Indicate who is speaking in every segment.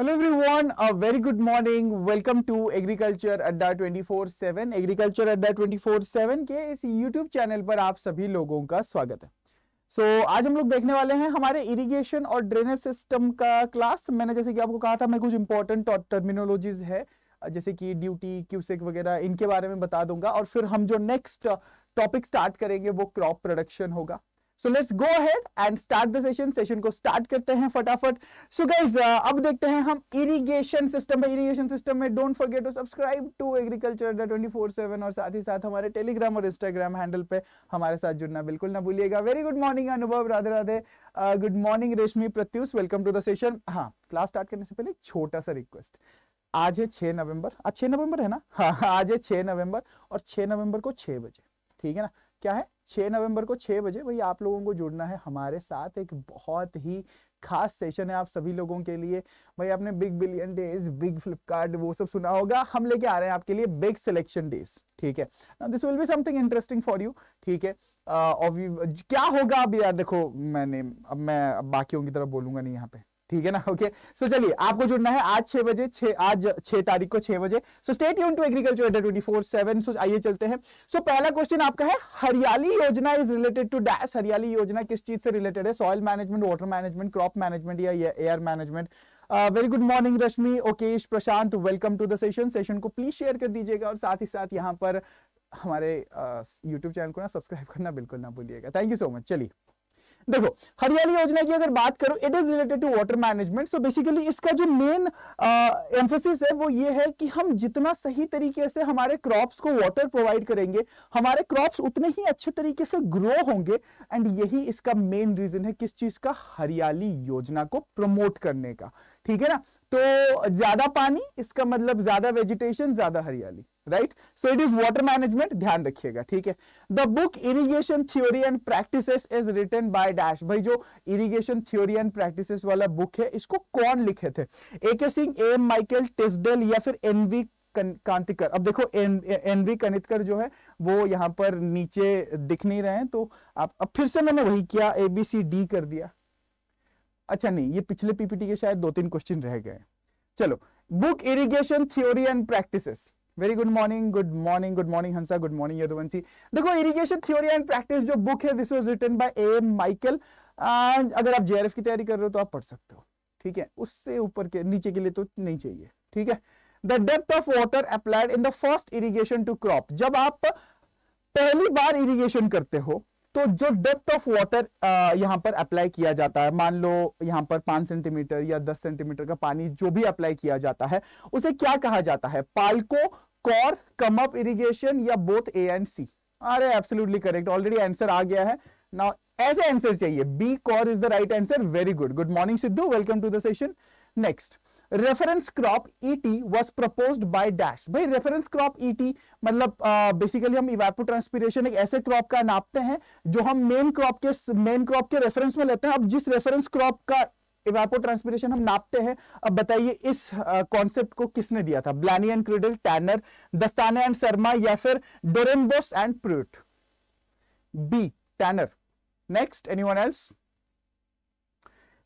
Speaker 1: Hello everyone, a very good morning. Welcome to Agriculture Adda 24/7. Agriculture Adda 24/7 के इस YouTube channel पर आप सभी लोगों का स्वागत है। सो so, आज हम लोग देखने वाले हैं हमारे इरिगेशन और ड्रेनेज सिस्टम का क्लास मैंने जैसे कि आपको कहा था मैं कुछ इंपॉर्टेंट टर्मिनोलॉजीज है जैसे कि ड्यूटी क्यूसेक वगैरह इनके बारे में बता दूँगा। और फिर हम जो नेक्स्ट टॉपिक स्टार्ट करेंगे वो क्रॉप प्रोडक्शन होगा। So let's go ahead and start the session session को स्टार्ट करते हैं फटाफट। सो गाइज़ uh, अब देखते हैं हम इरिगेशन सिस्टम में इरिगेशन सिस्टम में don't forget to subscribe to agriculture twenty four seven और साथ ही साथ हमारे टेलीग्राम और इंस्टाग्राम हैंडल पे हमारे साथ जुड़ना बिल्कुल ना भूलिएगा। Very good morning Anubhav Radhe Radhe. Good morning Reshmi Pratyush welcome to the session हाँ क्लास स्टार्ट करने से पहले छोटा सा रिक्वेस्ट आज है छह नवंबर। आज छह नवंबर है ना? हाँ आज है छह नवंबर और छह नवंबर को छह बजे। ठीक है ना? क्या है? 6 नवंबर को 6 बजे भाई आप लोगों को जुड़ना है हमारे साथ। एक बहुत ही खास सेशन है आप सभी लोगों के लिए। भाई आपने big billion days big Flipkart वो सब सुना होगा। हम लेके आ रहे हैं आपके लिए बिग सिलेक्शन डेज़ ठीक है? This will be something interesting for you ठीक है? Uh, क्या होगा अब यार? देखो मैंने अब मैं बाकियों की तरफ़ बोलूँगा नहीं यहाँ पे। ठीक है ना? ओके सो चलिए आपको जुड़ना है आज छह बजे छह आज छह तारीख को छह बजे। सो स्टेट यून to agriculture twenty four seven so आइए चलते हैं। सो so, पहला क्वेश्चन आपका है हरियाली योजना इज़ रिलेटेड टू डैश हरियाली योजना किस चीज़ से रिलेटेड है? Soil management water management crop management या air management very good morning Rashmi Okesh Prashant welcome to the session session को प्लीज़ शेयर कर दीजिएगा और साथ ही साथ यहाँ पर हमारे यूट्यूब uh, चैनल को ना सब्सक्राइब करना बिल्कुल ना भूलिएगा। थैंक यू सो मच चलिए। देखो, हरियाली योजना की अगर बात करो it is related to water management so basically इसका जो मेन एम्फोसिस है वो ये है कि हम जितना सही तरीके से हमारे क्रॉप्स को वाटर प्रोवाइड करेंगे, हमारे क्रॉप्स उतने ही अच्छे तरीके से ग्रो होंगे एंड यही इसका मेन रीजन है किस चीज़ का? हरियाली योजना को प्रमोट करने का। ठीक है ना? तो ज़्यादा पानी, इसका मतलब ज़्यादा वेजिटेशन ज़्यादा हरियाली। Right so it is water management ध्यान रखिएगा, ठीक है? The book irrigation theory and practice is written by dash भाई, जो इरिगेशन थ्योरी एंड प्रैक्टिस वाला बुक है, इसको कौन लिखे थे? A K Singh A Michael टिस्डेल या फिर एनवी कांतिकर अब देखो एन एनवी कनितकर जो है, वो यहाँ पर नीचे दिख नहीं रहे हैं तो आप, अब फिर से मैंने वही किया ए बी सी डी कर दिया। अच्छा नहीं, ये पिछले पीपीटी के शायद दो तीन क्वेश्चन रह गए चलो book irrigation theory and practices very good morning good morning good morning Hansa good morning Yaduvanshi देखो इरिगेशन थ्योरी एंड प्रैक्टिस जो बुक है this was written by A Michael अगर आप जेआरएफ की तैयारी कर रहे हो तो आप पढ़ सकते हो। ठीक है? उससे ऊपर के, नीचे के लिए तो नहीं चाहिए। ठीक है? The depth of water applied in the first irrigation to crop जब आप पहली बार इरिगेशन करते हो तो जो डेप्थ ऑफ़ वाटर यहाँ पर अप्लाई किया जाता है, मान लो यहाँ पर पाँच सेंटीमीटर या दस सेंटीमीटर का पानी जो भी अप्लाई किया जाता है, उसे क्या कहा जाता है? पालको कॉर कम अप इरिगेशन या बोथ ए एंड सी अरे एब्सोल्युटली करेक्ट ऑलरेडी आंसर आ गया है। नाउ ऐसे आंसर चाहिए। B core is the right answer very good good morning Sidhu welcome to the session next reference crop ET was proposed by dash भाई reference crop ET मतलब basically हम evapotranspiration एक ऐसे क्रॉप का नापते हैं जो हम मेन क्रॉप के मेन क्रॉप के रेफरेंस में लेते हैं। अब जिस रेफरेंस क्रॉप का इवेपोट्रांसपिरेशन हम नापते हैं, अब बताइए इस कॉन्सेप्ट को किसने दिया था? Blaney and Criddle Tanner Dastane and Sharma या फिर Doorenbos and Pruitt B Tanner next anyone else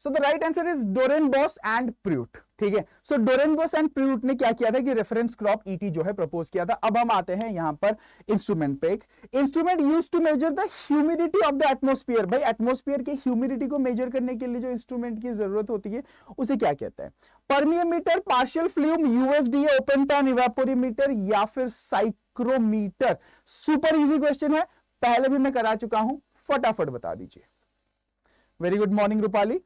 Speaker 1: so the right answer is Bos and Pruitt ठीक है? So Doorenbos and Pruitt ने क्या किया था कि रेफरेंस क्रॉप ईटी जो है प्रपोज किया था। अब हम आते हैं यहाँ पर इंस्ट्रूमेंट पे। Instrument use to measure the humidity of the atmosphere भाई एटमोस्फियर के ह्यूमिडिटी को मेजर करने के लिए जो इंस्ट्रूमेंट की ज़रूरत होती है, उसे क्या कहते हैं? Permeameter partial flume USD open pan evaporimeter या फिर साइक्रोमीटर सुपर इजी क्वेश्चन है। पहले भी मैं करा चुका हूँ। फटाफट बता दीजिए। Very good morning Rupali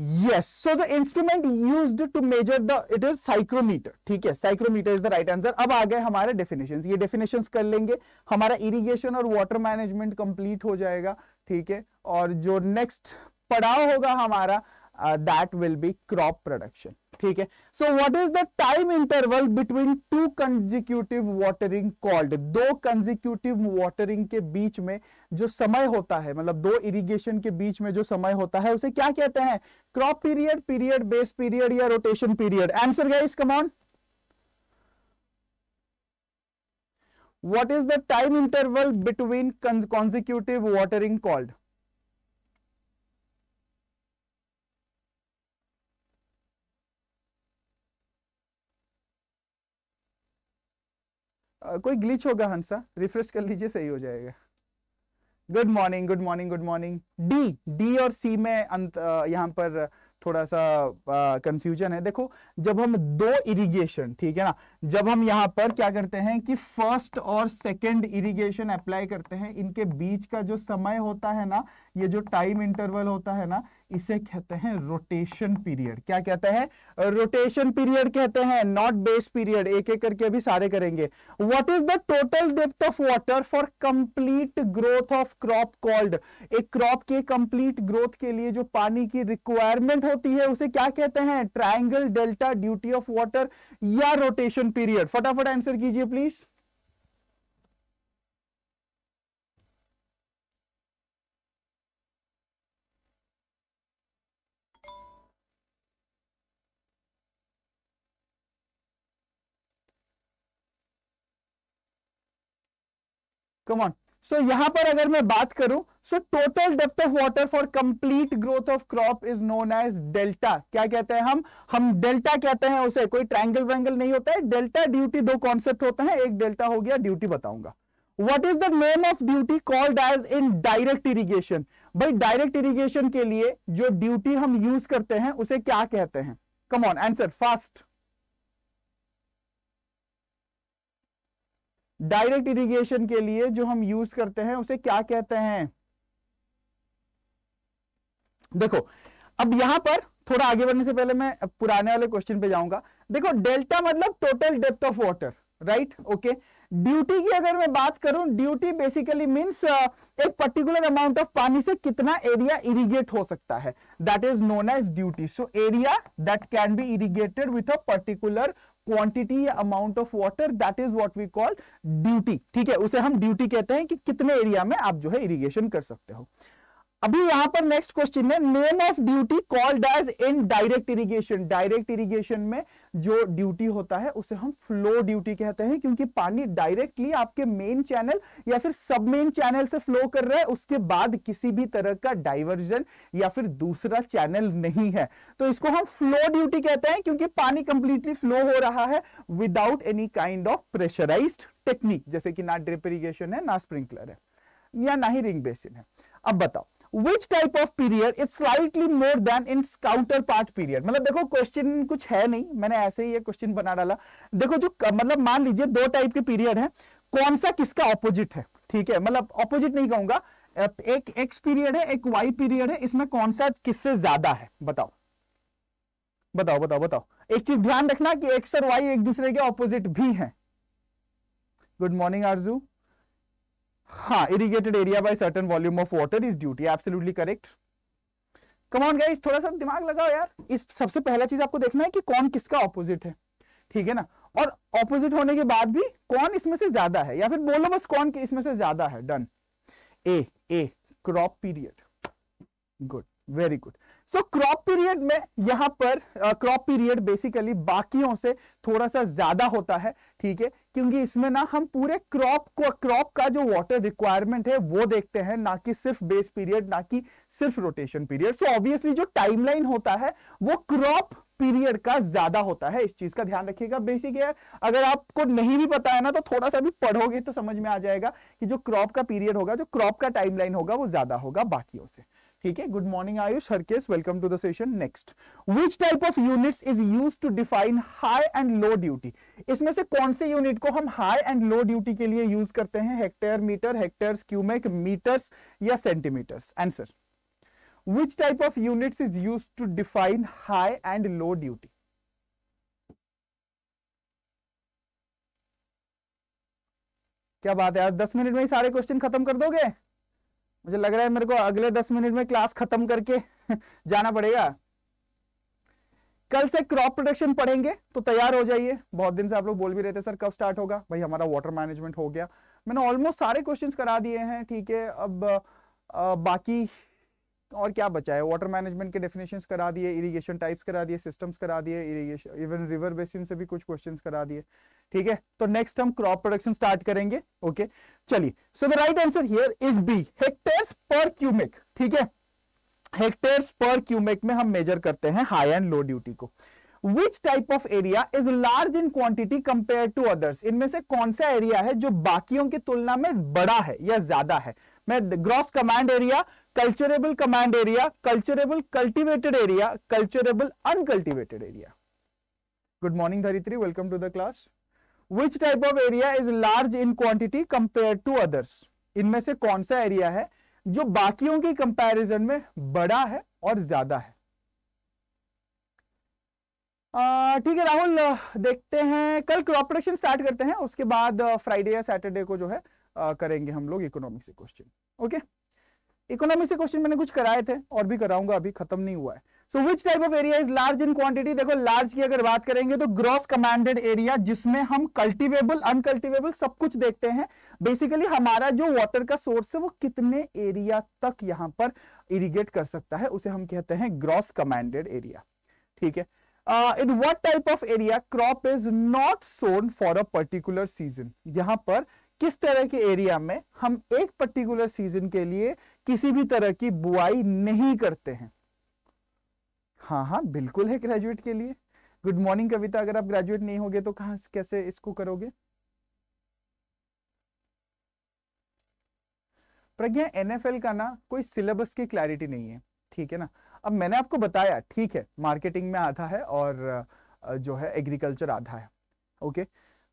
Speaker 1: yes so the instrument used to measure the it is psychrometer ठीक है psychrometer is the right answer अब आ गए हमारे definitions ये definitions कर लेंगे हमारा irrigation और water management complete हो जाएगा ठीक है और जो next पड़ाव होगा हमारा that will be crop production ठीक है? So what is the time interval between two consecutive watering called दो कंजिक्यूटिव वाटरिंग के बीच में जो समय होता है मतलब दो इरिगेशन के बीच में जो समय होता है, उसे क्या कहते हैं? Crop period period base period या rotation period answer guys come on what is the time interval between consecutive watering called? कोई ग्लिच होगा, हंसा? रिफ्रेश कर लीजिए, सही हो जाएगा। Good morning good morning good morning D D और सी में अंत यहाँ पर थोड़ा सा कंफ्यूजन है। देखो, जब हम दो इरिगेशन ठीक है ना? जब हम यहाँ पर क्या करते हैं कि फ़र्स्ट और सेकंड इरिगेशन अप्लाई करते हैं, इनके बीच का जो समय होता है ना, ये जो टाइम इंटरवल होता है ना इसे कहते हैं रोटेशन पीरियड क्या कहते हैं? रोटेशन पीरियड कहते हैं नॉट बेस पीरियड एक एक करके अभी सारे करेंगे। What is the total depth of water for complete growth of crop called एक क्रॉप के कंप्लीट ग्रोथ के लिए जो पानी की रिक्वायरमेंट होती है, उसे क्या कहते हैं? Triangle delta duty of water या रोटेशन पीरियड फटाफट आंसर कीजिए प्लीज़ कम ऑन सो यहाँ पर अगर मैं बात करूँ so total depth of water for complete growth of crop is known as delta क्या कहते हैं हम? हम डेल्टा कहते हैं उसे। कोई ट्रायंगल व्रैंगल नहीं होता है। डेल्टा ड्यूटी दो कॉन्सेप्ट होते हैं। एक डेल्टा हो गया ड्यूटी बताऊँगा। What is the name of duty called as in direct irrigation भाई डायरेक्ट इरिगेशन के लिए जो ड्यूटी हम यूज़ करते हैं, उसे क्या कहते हैं? Come on answer fast direct irrigation के लिए जो हम यूज़ करते हैं, उसे क्या कहते हैं? देखो, अब यहाँ पर थोड़ा आगे बढ़ने से पहले मैं पुराने वाले क्वेश्चन पे जाऊँगा। देखो डेल्टा मतलब total depth of water right okay duty की अगर मैं बात करूँ ड्यूटी बेसिकली मींस एक पर्टिकुलर अमाउंट ऑफ़ पानी से कितना एरिया इरिगेट हो सकता है। That is known as duty so area that can be irrigated with a particular quantity या amount of water that is what we call duty ठीक है? उसे हम ड्यूटी कहते हैं कि कितने एरिया में आप जो है इरिगेशन कर सकते हो। अभी यहाँ पर नेक्स्ट क्वेश्चन है name of duty called as in direct irrigation direct irrigation में जो ड्यूटी होता है, उसे हम फ्लो ड्यूटी कहते हैं, क्योंकि पानी डायरेक्टली आपके मेन चैनल या फिर सब मेन चैनल से फ्लो कर रहा है, उसके बाद किसी भी तरह का डाइवर्जन या फिर दूसरा चैनल नहीं है। तो इसको हम फ्लो ड्यूटी कहते हैं, क्योंकि पानी कंप्लीटली फ्लो हो रहा है without any kind of pressurised technique जैसे कि ना ड्रिप इरिगेशन है, ना स्प्रिंकलर है, या ना ही रिंग बेसिन है। अब बताओ which type of period is slightly more than in counterpart period मतलब देखो क्वेश्चन कुछ है नहीं। मैंने ऐसे ही ये क्वेश्चन बना डाला। देखो, जो मतलब मान लीजिए दो टाइप के पीरियड है। कौन सा किसका ऑपोजिट है? ठीक है? मतलब ऑपोजिट नहीं कहूँगा। एक एक्स पीरियड है, एक वाई पीरियड है। इसमें कौन सा किससे ज़्यादा है? बताओ। बताओ बताओ बताओ। एक चीज़ ध्यान रखना कि एक्स और वाई एक दूसरे के ऑपोजिट भी हैं। गुड मॉर्निंग आरज़ू हाँ irrigated area by certain volume of water is duty absolutely correct come on guys थोड़ा सा दिमाग लगाओ यार। इस सबसे पहला चीज़ आपको देखना है कि कौन किसका ऑपोजिट है। ठीक है ना? और ऑपोजिट होने के बाद भी कौन इसमें से ज़्यादा है? या फिर बोलो बस कौन इसमें से ज़्यादा है। Done A A crop period good very good so crop period में यहाँ पर क्रॉप पीरियड बेसिकली बाकियों से थोड़ा सा ज़्यादा होता है। ठीक है? क्योंकि इसमें ना हम पूरे क्रॉप को क्रॉप का जो वाटर रिक्वायरमेंट है, वो देखते हैं, ना कि सिर्फ़ बेस पीरियड ना कि सिर्फ़ रोटेशन पीरियड सो ऑब्वियसली जो टाइमलाइन होता है, वो क्रॉप पीरियड का ज़्यादा होता है। इस चीज़ का ध्यान रखिएगा। बेसिक है, अगर आपको नहीं भी पता है ना तो थोड़ा सा भी पढ़ोगे तो समझ में आ जाएगा कि जो क्रॉप का पीरियड होगा, जो क्रॉप का टाइमलाइन होगा, वो ज़्यादा होगा बाकियों से। ठीक है? Good morning Ayush Harkesh welcome to the session next which type of units is use to define high and low duty इसमें से कौन से यूनिट को हम हाई एंड लो ड्यूटी के लिए यूज़ करते हैं? Hectare metre hectare cumec metres या centimetres answer which type of units is use to define high and low duty क्या बात है? आज दस मिनट में ही सारे क्वेश्चन खत्म कर दोगे? मुझे लग रहा है मेरे को अगले दस मिनट में क्लास खत्म करके जाना पड़ेगा। कल से क्रॉप प्रोडक्शन पढ़ेंगे तो तैयार हो जाइए। बहुत दिन से आप लोग बोल भी रहे थे सर कब स्टार्ट होगा? भाई हमारा वाटर मैनेजमेंट हो गया। मैंने ऑलमोस्ट सारे क्वेश्चंस करा दिए हैं ठीक है। अब आ, बाकी और क्या बचा है? वाटर मैनेजमेंट के डेफिनेशंस करा दिए इरिगेशन टाइप्स करा दिए सिस्टम्स करा दिए इरिगेशन इवन रिवर बेसिन से भी कुछ क्वेश्चंस करा दिए। ठीक है? तो नेक्स्ट हम क्रॉप प्रोडक्शन स्टार्ट करेंगे ओके चलिए so the right answer here is B hectares पर क्यूमिक ठीक है? हेक्टेयर्स पर क्यूमिक में हम मेजर करते हैं हाई एंड लो ड्यूटी को। Which type of area is large in quantity compare to others इनमें से कौन सा एरिया है जो बाकियों की तुलना में बड़ा है या ज़्यादा है? मैं gross command area culturable command area culturable cultivated area culturable uncultivated area good morning Dharitri welcome to the class which type of area is large in quantity compare to others इनमें से कौन सा एरिया है जो बाकियों के comparison में बड़ा है और ज़्यादा है? ठीक है राहुल देखते हैं। कल क्रॉप प्रोडक्शन स्टार्ट करते हैं उसके बाद फ्राइडे या सैटरडे को जो है आ, करेंगे हम लोग इकोनॉमिक से क्वेश्चन ओके इकोनॉमिक से क्वेश्चन मैंने कुछ कराए थे, और भी कराऊँगा, अभी खत्म नहीं हुआ है। So which type of area is large in quantity देखो लार्ज की अगर बात करेंगे तो ग्रॉस कमांडेड एरिया जिसमें हम कल्टीवेबल अनकल्टीवेबल सब कुछ देखते हैं बेसिकली हमारा जो वाटर का सोर्स है, वो कितने एरिया तक यहाँ पर इरिगेट कर सकता है, उसे हम कहते हैं ग्रॉस कमांडेड एरिया ठीक है? In what type of area crop is not sown for a particular season यहाँ पर किस तरह के एरिया में हम एक पर्टिकुलर सीज़न के लिए किसी भी तरह की बुआई नहीं करते हैं? हाँ हाँ बिल्कुल है ग्रेजुएट के लिए। गुड मॉर्निंग कविता, अगर आप ग्रेजुएट नहीं होगे तो कहाँ कैसे इसको करोगे? प्रज्ञा एनएफएल का ना कोई सिलेबस की क्लैरिटी नहीं है, ठीक है ना? अब मैंने आपको बताया, ठीक है मार्केटिंग में आधा है और जो है एग्रीकल्चर आधा है ओके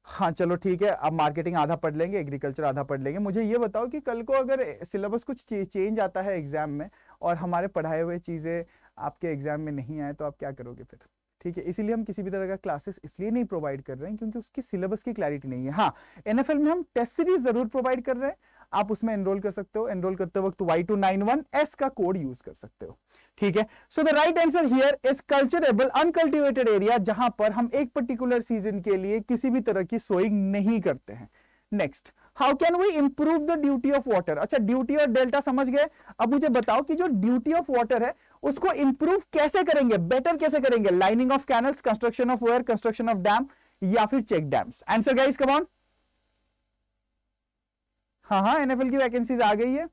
Speaker 1: हाँ चलो ठीक है, अब मार्केटिंग आधा पढ़ लेंगे एग्रीकल्चर आधा पढ़ लेंगे। मुझे ये बताओ कि कल को अगर सिलेबस कुछ चेंज आता है एग्ज़ाम में और हमारे पढ़ाए हुए चीज़ें आपके एग्ज़ाम में नहीं आए तो आप क्या करोगे फिर? ठीक है, इसीलिए हम किसी भी तरह का क्लासेस इसलिए नहीं प्रोवाइड कर रहे हैं क्योंकि उसकी सिलेबस की क्लैरिटी नहीं है। हाँ एनएफएल में हम टेस्ट सीरीज़ ज़रूर प्रोवाइड कर रहे हैं। आप उसमें एनरोल कर सकते हो। एनरोल करते वक्त Y two nine one S का कोड यूज़ कर सकते हो। ठीक है? So the right answer here is culturable uncultivated area जहाँ पर हम एक पर्टिकुलर सीज़न के लिए किसी भी तरह की सोइंग नहीं करते हैं। Next how can we improve the duty of water अच्छा ड्यूटी और डेल्टा समझ गए? अब मुझे बताओ कि जो ड्यूटी ऑफ़ वाटर है, उसको इंप्रूव कैसे करेंगे? बेटर कैसे करेंगे? Lining of canals construction of weir construction of dam या फिर check dams answer guys come on हाँ हाँ एनएफएल की वैकेंसीज आ गई है।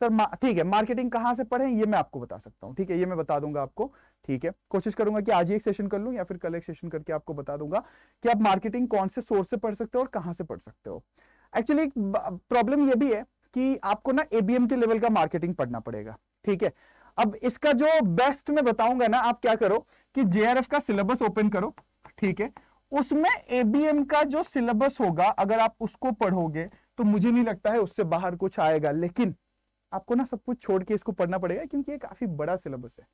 Speaker 1: सर ठीक है मार्केटिंग कहाँ से पढ़े, ये मैं आपको बता सकता हूँ, ठीक है, ये मैं बता दूँगा आपको, ठीक है। कोशिश करूँगा कि आज ही एक सेशन कर लूँ या फिर कल एक सेशन करके आपको बता दूँगा कि आप मार्केटिंग कौन से सोर्स से पढ़ सकते हो और कहाँ से पढ़ सकते हो। एक्चुअली प्रॉब्लम ये भी है कि आपको ना एबीएम के लेवल का मार्केटिंग पढ़ना पड़ेगा, ठीक है। अब इसका जो बेस्ट मैं बताऊँगा ना, आप क्या करो कि जेआरएफ का सिलेबस ओपन करो, ठीक है। उसमें एबीएम का जो सिलेबस होगा, अगर आप उसको पढ़ोगे तो मुझे नहीं लगता है उससे बाहर कुछ आएगा लेकिन आपको ना सब कुछ छोड़ के इसको पढ़ना पड़ेगा क्योंकि ये काफ़ी बड़ा सिलेबस है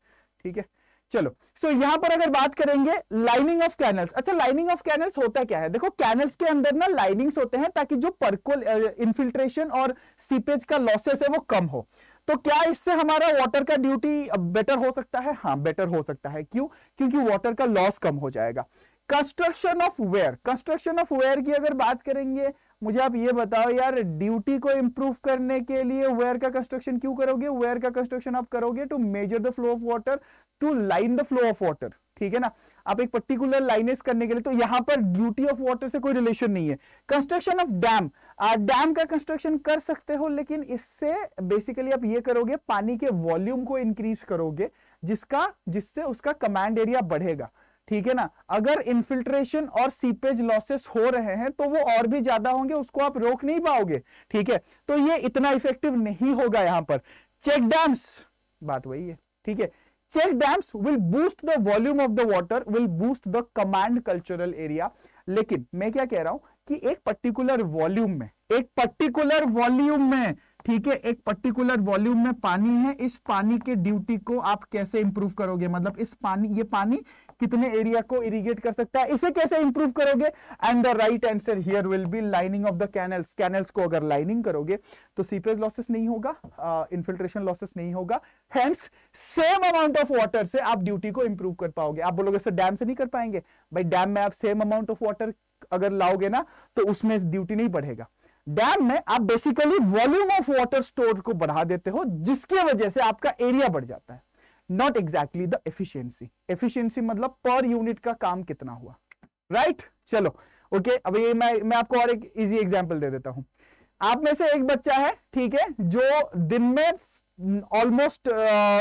Speaker 1: ठीक है? चलो सो so, यहाँ पर अगर बात करेंगे लाइनिंग ऑफ़ कैनल्स अच्छा लाइनिंग ऑफ़ कैनल्स होता क्या है? देखो कैनल्स के अंदर ना लाइनिंग्स होते हैं ताकि जो परकोल इन्फिल्ट्रेशन और सीपेज का लॉसेस है वो कम हो। तो क्या इससे हमारा वाटर का ड्यूटी बेटर हो सकता है? हाँ बेटर हो सकता है। क्यों? क्योंकि वाटर का लॉस कम हो जाएगा। Construction of weir construction of weir की अगर बात करेंगे मुझे आप ये बताओ यार ड्यूटी को इंप्रूव करने के लिए वेयर का कंस्ट्रक्शन क्यों करोगे? वेयर का कंस्ट्रक्शन आप करोगे? To measure the flow of water to line the flow of water ठीक है ना? आप एक पर्टिकुलर लाइनेस करने के लिए तो यहाँ पर ड्यूटी ऑफ़ वाटर से कोई रिलेशन नहीं है। कंस्ट्रक्शन ऑफ़ डैम डैम का कंस्ट्रक्शन कर सकते हो, लेकिन इससे बेसिकली आप ये करोगे, पानी के वॉल्यूम को इंक्रीज करोगे, जिसका, जिससे उसका कमांड एरिया बढ़ेगा। ठीक है ना? अगर इन्फिल्ट्रेशन और सीपेज लॉसेस हो रहे हैं तो वो और भी ज़्यादा होंगे, उसको आप रोक नहीं पाओगे, ठीक है? तो ये इतना इफ़ेक्टिव नहीं होगा यहाँ पर। चेक डैम्स बात वही है, ठीक है? Check dams will boost the volume of the water will boost the command cultural area लेकिन मैं क्या कह रहा हूँ कि एक पर्टिकुलर वॉल्यूम में, एक पर्टिकुलर वॉल्यूम में, ठीक है? एक पर्टिकुलर वॉल्यूम में पानी है, इस पानी के ड्यूटी को आप कैसे इंप्रूव करोगे? मतलब इस पानी, ये पानी कितने एरिया को इरिगेट कर सकता है, इसे कैसे इंप्रूव करोगे? And the right answer here will be lining of the canals canals को अगर लाइनिंग करोगे तो सीपेज लॉसेस नहीं होगा इन्फिल्ट्रेशन लॉसेस नहीं होगा. Hence same amount of water से आप ड्यूटी को इंप्रूव कर पाओगे. आप बोलोगे, सर डैम से नहीं कर पाएँगे? भाई डैम में आप सेम अमाउंट ऑफ़ वाटर अगर लाओगे ना तो उसमें ड्यूटी नहीं बढ़ेगा. डैम में आप basically volume of water store को बढ़ा देते हो, जिसकी वजह से आपका एरिया बढ़ जाता है. Not exactly the efficiency efficiency मतलब पर यूनिट का काम कितना हुआ? Right right? चलो ओके okay, अब ये मैं मैं आपको और एक इजी एग्जांपल दे देता हूँ। आप में से एक बच्चा है ठीक है जो दिन में ऑलमोस्ट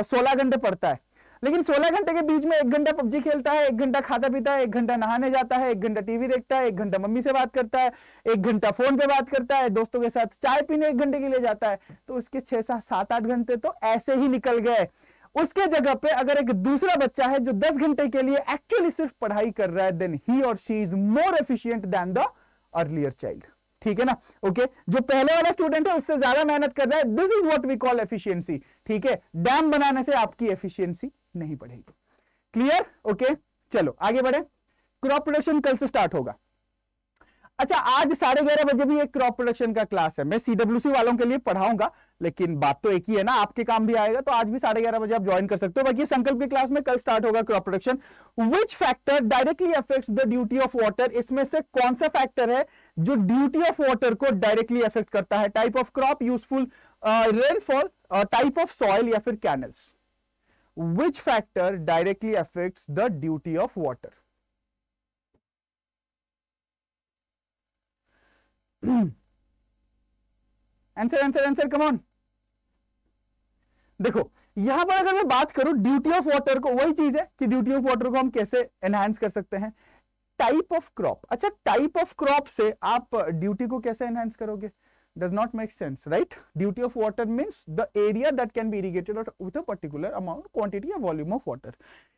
Speaker 1: सोलह घंटे पढ़ता है। लेकिन 16 घंटे के बीच में एक घंटा पबजी खेलता है एक घंटा खाता पीता है एक घंटा नहाने जाता है एक घंटा टीवी देखता है एक घंटा मम्मी से बात करता है एक घंटा फ़ोन पे बात करता है दोस्तों के साथ चाय पीने एक घंटे के लिए जाता है। तो उसके छह सात आठ घंटे तो ऐसे ही निकल गए। उसके जगह पे अगर एक दूसरा बच्चा है जो 10 घंटे के लिए एक्चुअली सिर्फ़ पढ़ाई कर रहा है देन ही और she is more efficient than the earlier child ठीक है ना? Okay okay? जो पहले वाला स्टूडेंट है, उससे ज़्यादा मेहनत कर रहा है। This is what we call efficiency ठीक है? डैम बनाने से आपकी एफिशिएंसी नहीं बढ़ेगी. क्लियर ओके चलो, आगे बढ़े. क्रॉप प्रोडक्शन कल से स्टार्ट होगा. अच्छा आज साढ़े ग्यारह बजे भी एक क्रॉप प्रोडक्शन का क्लास है। मैं सीडब्ल्यूसी वालों के लिए पढ़ाऊँगा, लेकिन बात तो एक ही है ना, आपके काम भी आएगा तो आज भी साढ़े ग्यारह बजे आप ज्वाइन कर सकते हो। बाकी संकल्प की क्लास में कल स्टार्ट होगा crop production which factor directly affect the duty of water इसमें से कौन सा फैक्टर है जो ड्यूटी ऑफ़ वाटर को डायरेक्टली अफेक्ट करता है? Type of crop useful rainfall type of soil या फिर canals which factor directly affect the duty of water answer answer answer on देखो, यहाँ पर अगर मैं बात करूँ ड्यूटी ऑफ़ वाटर को, वही चीज़ है कि ड्यूटी ऑफ़ वाटर को हम कैसे एनहांस कर सकते हैं। टाइप ऑफ़ क्रॉप अच्छा टाइप ऑफ़ क्रॉप से आप ड्यूटी को कैसे एनहांस करोगे? Does not make sense, right? Duty of water means the area that can be irrigated with a particular amount, quantity or volume of water.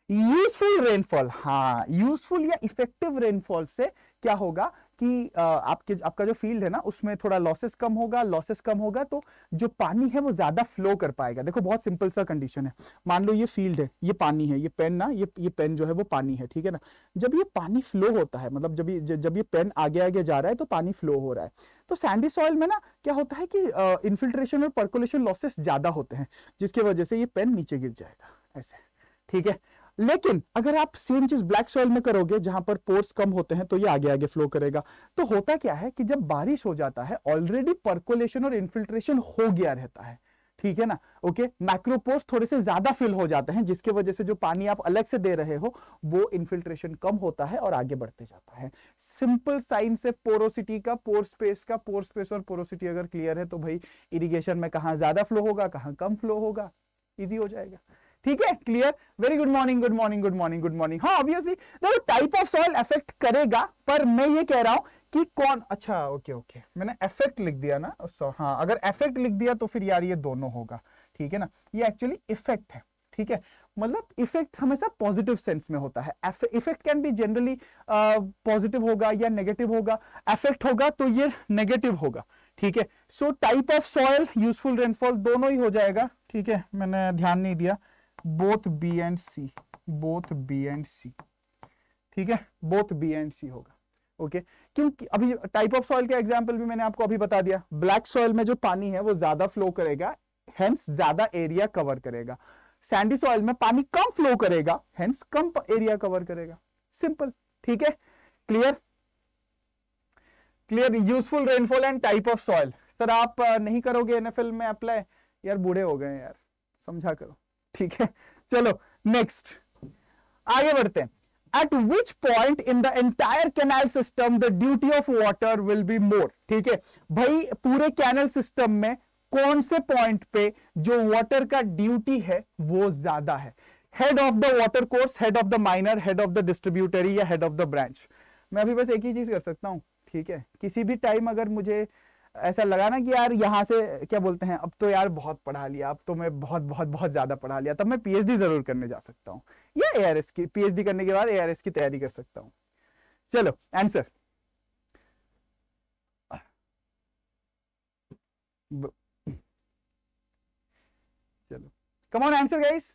Speaker 1: Useful rainfall हाँ useful या effective rainfall से क्या होगा? कि आपके, आपका जो फ़ील्ड है ना, उसमें थोड़ा लॉसेस कम होगा लॉसेस कम होगा तो जो पानी है वो ज़्यादा फ्लो कर पाएगा। देखो, बहुत सिंपल सा कंडीशन है। मान लो ये फ़ील्ड है, ये पानी है, ये पेन ना, ये ये पेन जो है वो पानी है, ठीक है ना? जब ये पानी फ्लो होता है मतलब जब ये जब ये पेन आगे आगे जा रहा है तो पानी फ्लो हो रहा है। तो सैंडी सॉइल में ना, क्या होता है कि इन्फिल्ट्रेशन और पर्कुलेशन लॉसेस ज़्यादा होते हैं, जिसकी वजह से ये पेन नीचे गिर जाएगा, ऐसे, ठीक है? लेकिन अगर आप सेम चीज़ ब्लैक सॉइल में करोगे, जहाँ पर पोर्स कम होते हैं तो ये आगे आगे फ्लो करेगा। तो होता क्या है कि जब बारिश हो जाता है ऑलरेडी पर्कुलेशन और इन्फिल्ट्रेशन हो गया रहता है। ठीक है ना? ओके मैक्रोपोर्स थोड़े से ज़्यादा फिल हो जाते हैं, जिसके वजह से जो पानी आप अलग से दे रहे हो, वो इन्फिल्ट्रेशन कम होता है और आगे बढ़ते जाता है। सिंपल साइन से पोरोसिटी का पोर स्पेस का पोर स्पेस और पोरोसिटी अगर क्लियर है तो भाई इरिगेशन में कहा ज़्यादा फ्लो होगा, कहाँ कम फ्लो होगा? इजी हो जाएगा। ठीक है? Clear very good morning good morning good morning good morning हाँ ऑब्वियसली देखो टाइप ऑफ़ सॉइल अफेक्ट करेगा, पर मैं ये कह रहा हूँ कि कौन अच्छा ओके ओके मैंने इफ़ेक्ट लिख दिया ना सो हाँ अगर इफ़ेक्ट लिख दिया तो फिर यार ये दोनों होगा। ठीक है ना? ये एक्चुअली इफ़ेक्ट है। ठीक है? मतलब इफ़ेक्ट हमेशा पॉजिटिव सेंस में होता है। Effect can be generally positive होगा या नेगेटिव होगा। इफ़ेक्ट होगा तो ये नेगेटिव होगा। ठीक है? So type of soil useful rainfall दोनों ही हो जाएगा। ठीक है? मैंने ध्यान नहीं दिया। Both B and C both B and C ठीक है? बोथ बी एंड सी होगा ओके? क्योंकि अभी टाइप ऑफ़ सॉइल का एग्ज़ाम्पल भी मैंने आपको अभी बता दिया। ब्लैक सॉइल में जो पानी है, वो ज़्यादा फ्लो करेगा हेंस ज़्यादा एरिया कवर करेगा। सैंडी सॉइल में पानी कम फ्लो करेगा हेंस कम एरिया कवर करेगा। सिंपल ठीक है? Clear clear useful rainfall and type of soil sir आप नहीं करोगे एनएफएल में अप्लाई यार, बूढ़े हो गए यार, समझा करो। ठीक है? चलो नेक्स्ट आगे बढ़ते हैं. At which point in the entire canal system the duty of water will be more ठीक है? भाई, पूरे कैनल सिस्टम में कौन से पॉइंट पे जो वाटर का ड्यूटी है, वो ज़्यादा है? Head of the watercourse head of the minor head of the distributary या हेड ऑफ़ द ब्रांच मैं अभी बस एक ही चीज़ कर सकता हूँ, ठीक है? किसी भी टाइम अगर मुझे ऐसा लगा ना कि यार यहाँ से, क्या बोलते हैं, अब तो यार बहुत पढ़ा लिया, अब तो मैं बहुत बहुत बहुत ज़्यादा पढ़ा लिया, तब मैं पीएचडी ज़रूर करने जा सकता हूँ। या एआरएस की पीएचडी करने के बाद एआरएस की तैयारी कर सकता हूँ। चलो आंसर चलो। Come on answer guys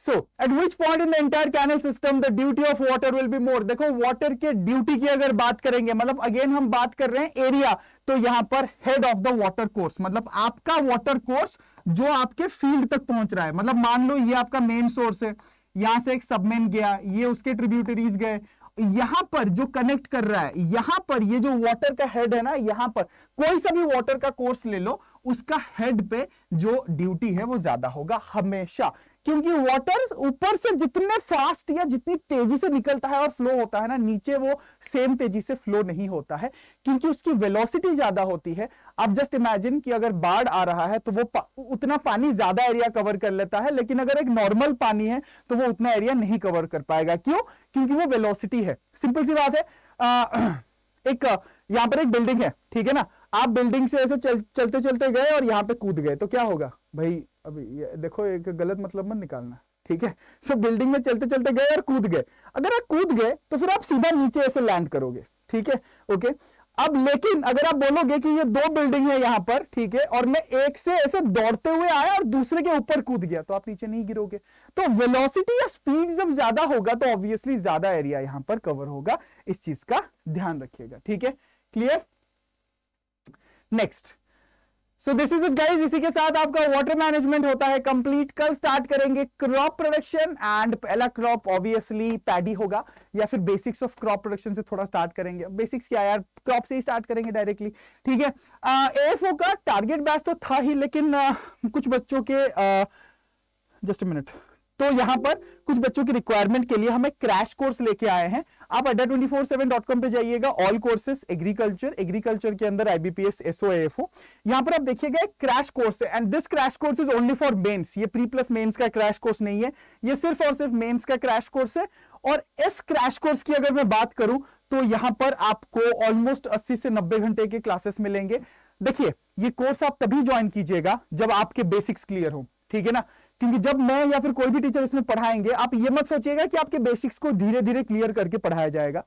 Speaker 1: so at which point in the entire canal system the duty of water will be more देखो वाटर के ड्यूटी की अगर बात करेंगे मतलब अगेन हम बात कर रहे हैं एरिया तो यहाँ पर head of the water course मतलब आपका वाटर कोर्स जो आपके फ़ील्ड तक पहुँच रहा है। मतलब मान लो ये आपका मेन सोर्स है, यहाँ से एक सबमेन गया, ये उसके ट्रिब्यूटरीज गए, यहाँ पर जो कनेक्ट कर रहा है, यहाँ पर ये जो वाटर का हेड है ना, यहाँ पर, कोई सा भी वाटर का कोर्स ले लो, उसका हेड पे जो ड्यूटी है वो ज़्यादा होगा, हमेशा। क्योंकि वाटर ऊपर से जितने फास्ट या जितनी तेज़ी से निकलता है और फ्लो होता है ना नीचे वो सेम तेज़ी से फ्लो नहीं होता है क्योंकि उसकी वेलोसिटी ज़्यादा होती है। आप जस्ट इमेजिन कि अगर बाढ़ आ रहा है तो वो पा, उतना पानी ज़्यादा एरिया कवर कर लेता है लेकिन अगर एक नॉर्मल पानी है तो वो उतना एरिया नहीं कवर कर पाएगा। क्यों? क्योंकि वो वेलोसिटी है। सिंपल सी बात है। आ, एक यहाँ पर एक बिल्डिंग है ठीक है ना? आप बिल्डिंग से ऐसे चल, चलते चलते गए और यहाँ पे कूद गए तो क्या होगा? भाई अभी ये देखो, एक गलत मतलब मत निकालना, ठीक है? सो बिल्डिंग में चलते चलते गए और कूद गए। अगर आप कूद गए तो फिर आप सीधा नीचे ऐसे लैंड करोगे, ठीक है? ओके अब लेकिन अगर आप बोलोगे कि ये दो बिल्डिंग है यहाँ पर, ठीक है? और मैं एक से ऐसे दौड़ते हुए आया और दूसरे के ऊपर कूद गया तो आप नीचे नहीं गिरोगे। तो वेलोसिटी या स्पीड जब ज़्यादा होगा तो ऑब्वियसली ज़्यादा एरिया यहाँ पर कवर होगा। इस चीज़ का ध्यान रखिएगा, ठीक है? Clear next so this is it guys इसी के साथ आपका वाटर मैनेजमेंट होता है कंप्लीट कल स्टार्ट करेंगे क्रॉप प्रोडक्शन एंड पहला क्रॉप ऑब्वियसली पैडी होगा या फिर बेसिक्स ऑफ़ क्रॉप प्रोडक्शन से थोड़ा स्टार्ट करेंगे। बेसिक्स क्या यार? क्रॉप से ही स्टार्ट करेंगे डायरेक्टली ठीक है? एएफओ का टारगेट बैच तो था ही लेकिन आ, कुछ बच्चों के जस्ट मिनट तो यहाँ पर कुछ बच्चों की रिक्वायरमेंट के लिए हमें क्रैश कोर्स लेके आए हैं। आप Adda twenty four seven dot com पे जाइएगा। ऑल कोर्सेस एग्रीकल्चर एग्रीकल्चर के अंदर आईबीपीएस एसओ एफओ यहाँ पर आप देखिएगा एक क्रैश कोर्स है। And this crash course is only for mains ये प्री प्लस मेन्स का क्रैश कोर्स नहीं है। ये सिर्फ़ और सिर्फ़ मेन्स का क्रैश कोर्स है। और इस क्रैश कोर्स की अगर मैं बात करूँ तो यहाँ पर आपको ऑलमोस्ट 80 से 90 घंटे के क्लासेस मिलेंगे। देखिए, ये कोर्स आप तभी ज्वाइन कीजिएगा जब आपके बेसिक्स क्लियर हो। ठीक है ना? क्योंकि जब मैं या फिर कोई भी टीचर इसमें पढ़ाएँगे, आप ये मत सोचिएगा कि आपके बेसिक्स को धीरे धीरे क्लियर करके पढ़ाया जाएगा।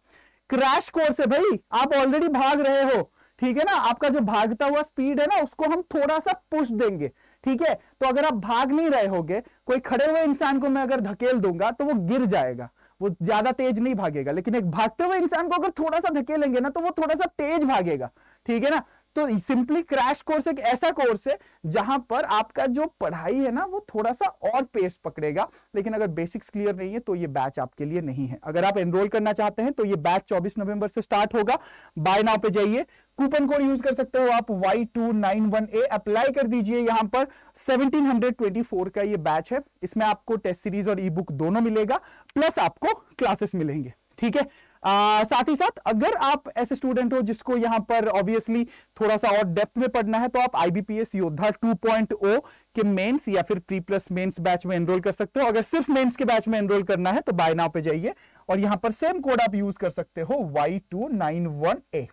Speaker 1: क्रैश कोर्स है भाई, आप ऑलरेडी भाग रहे हो, ठीक है ना? आपका जो भागता हुआ स्पीड है ना, उसको हम थोड़ा सा पुश देंगे, ठीक है? तो अगर आप भाग नहीं रहे होगे, कोई खड़े हुए इंसान को मैं अगर धकेल दूँगा तो वो गिर जाएगा, वो ज़्यादा तेज नहीं भागेगा, लेकिन एक भागते हुए इंसान को अगर थोड़ा सा धकेलेंगे ना तो वो थोड़ा सा तेज भागेगा, ठीक है ना? तो सिंपली क्रैश कोर्स एक ऐसा कोर्स है, जहाँ पर आपका जो पढ़ाई है ना, वो थोड़ा सा और पेस पकड़ेगा। लेकिन अगर बेसिक्स क्लियर नहीं है तो ये बैच आपके लिए नहीं है। अगर आप एनरोल करना चाहते हैं तो ये बैच 24 नवंबर से स्टार्ट होगा। बाय नाउ पे जाइए। कूपन कोड यूज़ कर सकते हो आप। Y291A अप्लाई कर दीजिए यहाँ पर। 1724 का ये बैच है। इसमें आपको टेस्ट सीरीज़ और ई बुक दोनों मिलेगा। प्लस आपको क्लासेस मिलेंगे। ठीक है? आ, साथ ही साथ अगर आप ऐसे स्टूडेंट हो जिसको यहाँ पर ऑब्वियसली थोड़ा सा और डेप्थ में पढ़ना है तो आप आईबीपीएस योद्धा 2.0 के मेंस या फिर प्री प्लस मेंस बैच में एनरोल कर सकते हो। अगर सिर्फ़ मेंस के बैच में एनरोल करना है तो बाय नाउ पे जाइए और यहाँ पर सेम कोड आप यूज़ कर सकते हो Y291A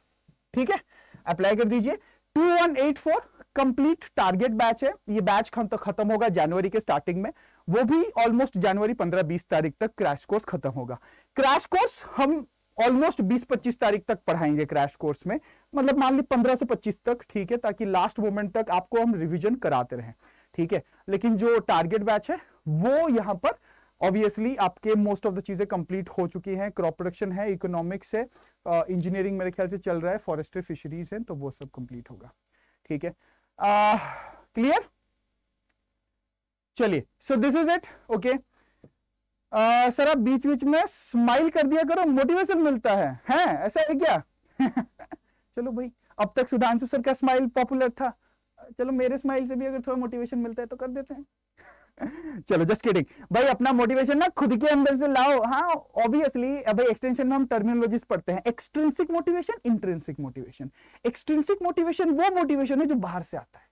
Speaker 1: ठीक है? अप्लाई कर दीजिए। 2184 कंप्लीट टारगेट बैच है। ये बैच खत्म होगा जनवरी के स्टार्टिंग में। वो भी ऑलमोस्ट जनवरी 15-20 तारीख तक क्रैश कोर्स खत्म होगा। क्रैश कोर्स हम ऑलमोस्ट 20-25 तारीख तक पढ़ाएँगे क्रैश कोर्स में। मतलब मान ली 15 से 25 तक ठीक है ताकि लास्ट मोमेंट तक आपको हम रिविजन कराते रहें ठीक है। लेकिन जो टारगेट बैच है वो यहाँ पर ऑब्वियसली आपके मोस्ट ऑफ़ द चीज़ें कंप्लीट हो चुकी हैं। क्रॉप प्रोडक्शन है इकोनॉमिक्स है इंजीनियरिंग uh, मेरे ख्याल से चल रहा है फॉरेस्ट्री फिशरीज है तो वो सब कंप्लीट होगा ठीक है। क्लियर चलिए so this is it okay sir आप बीच बीच में स्माइल कर दिया करो मोटिवेशन मिलता है। हैं, ऐसा है क्या? चलो भाई, अब तक सुधांशु सर का स्माइल पॉपुलर था। चलो, मेरे स्माइल से भी अगर थोड़ा मोटिवेशन मिलता है तो कर देते हैं। चलो जस्ट किडिंग भाई, अपना मोटिवेशन ना खुद के अंदर से लाओ। हाँ ऑब्वियसली भाई एक्सटेंशन में हम टर्मिनोलॉजीज पढ़ते हैं। Extrinsic motivation intrinsic motivation extrinsic motivation वो मोटिवेशन है जो बाहर से आता है।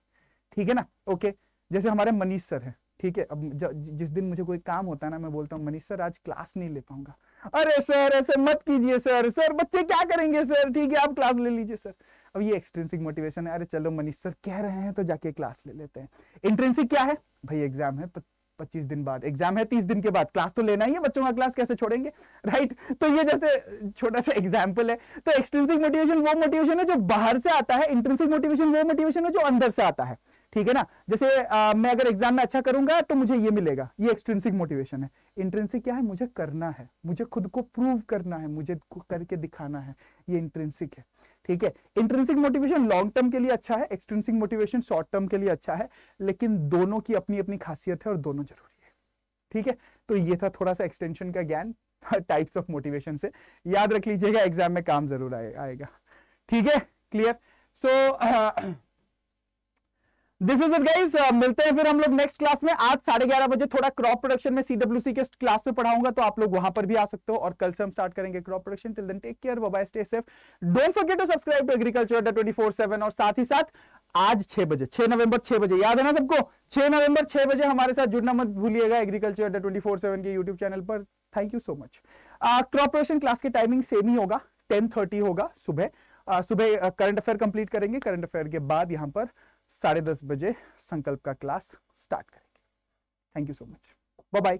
Speaker 1: ठीक है ना? ओके जैसे हमारे मनीष सर है। ठीक है, अब जिस दिन मुझे कोई काम होता है ना, मैं बोलता हूँ, मनीष सर, आज क्लास नहीं ले पाऊँगा। अरे सर, ऐसे मत कीजिए सर सर बच्चे क्या करेंगे सर? ठीक है, आप क्लास ले लीजिए सर। अब ये एक्सट्रेंसिक मोटिवेशन है। अरे चलो मनीष सर, कह रहे हैं तो जाके क्लास ले लेते हैं। इंट्रेंसिक क्या है? भाई एग्ज़ाम है पच्चीस दिन बाद। एग्ज़ाम है तीस दिन के बाद। क्लास तो लेना ही है, बच्चों का क्लास कैसे छोड़ेंगे? राइट तो ये जैसे छोटा सा एग्ज़ाम्पल है। तो एक्सट्रेंसिक मोटिवेशन वो मोटिवेशन है जो बाहर से आता है। इंट्रेंसिक मोटिवेशन वो मोटिवेशन है जो अंदर से आता है। ठीक है ना? जैसे आ, मैं अगर एग्ज़ाम में अच्छा करूँगा तो मुझे ये मिलेगा। ये एक्सट्रेंसिक मोटिवेशन है। इंट्रेंसिक क्या है? मुझे करना है। मुझे खुद को प्रूव करना है। मुझे करके दिखाना है। ये इंट्रेंसिक है। ठीक है? इंट्रेंसिक मोटिवेशन लॉन्ग टर्म के लिए अच्छा है। एक्सट्रेंसिक मोटिवेशन शॉर्ट टर्म के लिए अच्छा है। लेकिन दोनों की अपनी अपनी खासियत है और दोनों ज़रूरी है। ठीक है? तो ये था थोड़ा सा एक्सटेंशन का ज्ञान टाइप्स ऑफ़ मोटिवेशन से। याद रख लीजिएगा एग्ज़ाम में काम ज़रूर आए, आएगा। ठीक है? Clear so this is it guys मिलते हैं फिर हम लोग नेक्स्ट क्लास में। आज साढ़े ग्यारह बजे थोड़ा क्रॉप प्रोडक्शन में सीडब्ल्यूसी के क्लास में पढ़ाऊँगा तो आप लोग वहाँ पर भी आ सकते हो और कल से हम स्टार्ट करेंगे crop production till then take care bye stay safe don't forget to subscribe to agriculture twenty four seven और साथ ही साथ आज छह बजे छह नवंबर छह बजे याद है ना सबको? छह नवंबर छह बजे हमारे साथ जुड़ना मत भूलिएगा एग्रीकल्चर ट्वेंटी फोर सेवन के यूट्यूब चैनल पर। Thank you so much crop production class की टाइमिंग सेम ही होगा। टेन थर्टी होगा सुबह। Uh, सुबह करंट अफेयर कंप्लीट करेंगे। करंट अफेयर के बाद यहाँ पर साढ़े दस बजे संकल्प का क्लास स्टार्ट करेंगे। Thank you so much bye bye